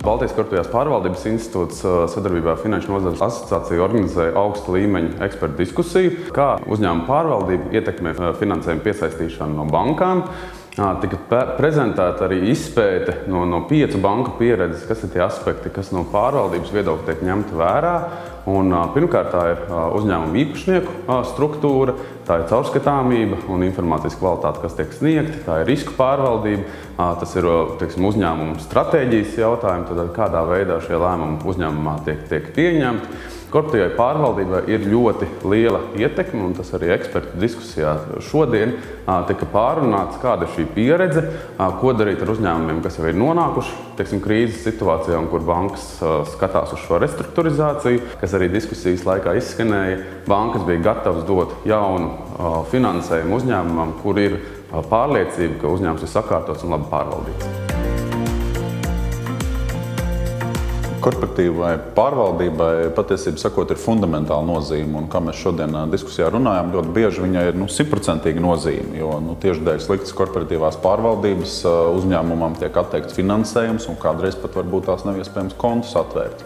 Baltijas korporatīvās pārvaldības institūts sadarbībā ar Finanšu nozares asociāciju organizēja augsta līmeņa ekspertu diskusiju, kā uzņēmuma pārvaldība ietekmē finansējumu piesaistīšanu no bankām. Tika prezentēta arī izpēte no, no piecu banku pieredzes, kas ir tie aspekti, kas no pārvaldības viedokļa tiek ņemti vērā. Un, pirmkārt, tā ir uzņēmuma īpašnieku struktūra, tā ir caurskatāmība un informācijas kvalitāte, kas tiek sniegta, tā ir risku pārvaldība, tas ir teiksim, uzņēmuma stratēģijas jautājumi, tad kādā veidā šie lēmumi uzņēmumā tiek, tiek pieņemti. Korporatīvai pārvaldībai ir ļoti liela ietekme, un tas arī ekspertu diskusijā šodien tika pārunāts, kāda ir šī pieredze, ko darīt ar uzņēmumiem, kas jau ir nonākuši teiksim, krīzes situācijā un kur bankas skatās uz šo restruktūrizāciju, kas arī diskusijas laikā izskanēja. Bankas bija gatavas dot jaunu finansējumu uzņēmumam, kur ir pārliecība, ka uzņēmums ir sakārtots un labi pārvaldīts. Korporatīvai pārvaldībai patiesībā sakot, ir fundamentāla nozīme. Un, kā mēs šodien diskusijā runājām, ļoti bieži viņai ir nu, simtprocentīga nozīme. Jo nu, tieši dēļ sliktas korporatīvās pārvaldības uzņēmumam tiek atteikts finansējums, un kādreiz pat varbūt tās nav iespējams kontus atvērt.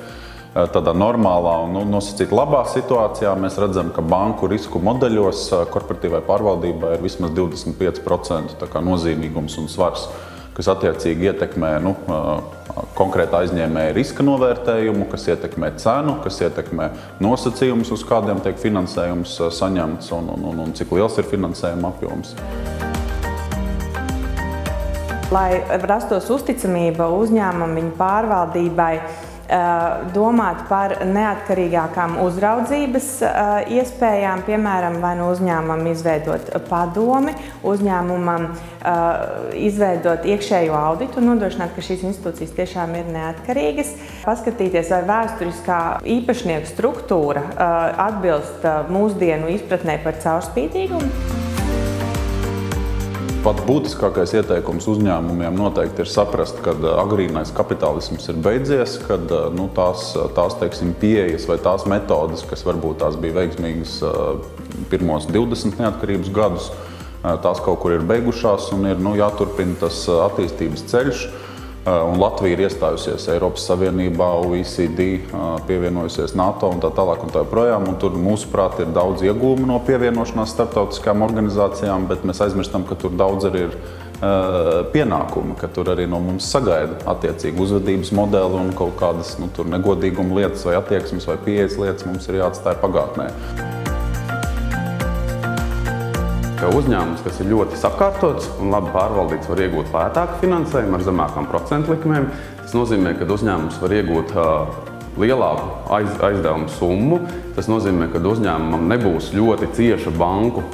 Tādā normālā un nu, nosacīta labā situācijā mēs redzam, ka banku risku modeļos korporatīvai pārvaldībai ir vismaz 25% nozīmīgums un svars kas attiecīgi ietekmē nu, konkrēta aizņēmēja riska novērtējumu, kas ietekmē cenu, kas ietekmē nosacījumus, uz kādiem tiek finansējums saņemts un, un, un, un cik liels ir finansējuma apjoms. Lai rastos uzticamība uzņēmuma viņa pārvaldībai, domāt par neatkarīgākām uzraudzības iespējām, piemēram, vai no uzņēmumam izveidot padomi, uzņēmumam izveidot iekšējo auditu un nodrošināt, ka šīs institūcijas tiešām ir neatkarīgas, paskatīties, vai vēsturiskā īpašnieku struktūra atbilst mūsdienu izpratnē par caurspīdīgumu. Pat būtiskākais ieteikums uzņēmumiem noteikti ir saprast, ka agrīnais kapitālisms ir beidzies, ka nu, tās, tās teiksim, pieejas vai tās metodes, kas varbūt tās bija veiksmīgas pirmos 20 neatkarības gadus, tās kaut kur ir beigušās un ir nu, jāturpina tas attīstības ceļš. Eh, un Latvija ir iestājusies Eiropas Savienībā, OECD, eh, pievienojusies NATO un tā tālāk. Un tā joprojām, un tur, mūsuprāt, ir daudz iegūmu no pievienošanās starptautiskajām organizācijām, bet mēs aizmirstam, ka tur daudz arī ir uh, pienākumi, ka tur arī no mums sagaida attiecīgi uzvedības modeli un kaut kādas nu, negodīguma lietas vai attieksmes vai pieejas lietas mums ir jāatstāj pagātnē ka uzņēmums, kas ir ļoti sakārtots un labi pārvaldīts, var iegūt lētāku finansējumu ar zemākām procentu likmēm. Tas nozīmē, ka uzņēmums var iegūt lielāku aiz, aizdevumu summu. Tas nozīmē, ka uzņēmumam nebūs ļoti cieša banku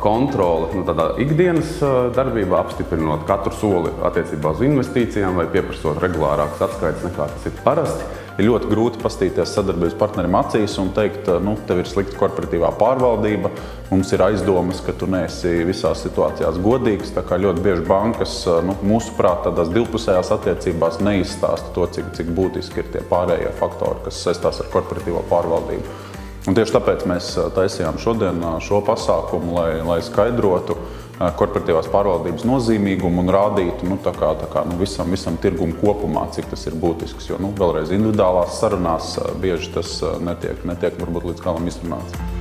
kontrole nu, tādā ikdienas darbībā, apstiprinot katru soli attiecībā uz investīcijām vai pieprasot regulārākas atskaites nekā tas ir parasti ir ļoti grūti pastīties sadarbības partnerim acīs un teikt, nu, tev ir slikta korporatīvā pārvaldība, mums ir aizdomas, ka tu neesi visās situācijās godīgs. Tā kā ļoti bieži bankas, nu, mūsuprāt, tādās divpusējās attiecībās neizstāsta to, cik, cik būtiski ir tie pārējie faktori, kas saistās ar korporatīvo pārvaldību. Un tieši tāpēc mēs taisījām šodien šo pasākumu, lai, lai skaidrotu, korporatīvās pārvaldības nozīmīgumu un rādītu nu, tā kā, tā kā, nu, visam, visam tirgum kopumā, cik tas ir būtisks. Jo nu, vēlreiz individuālās sarunās bieži tas netiek, netiek varbūt līdz galam izrunāts.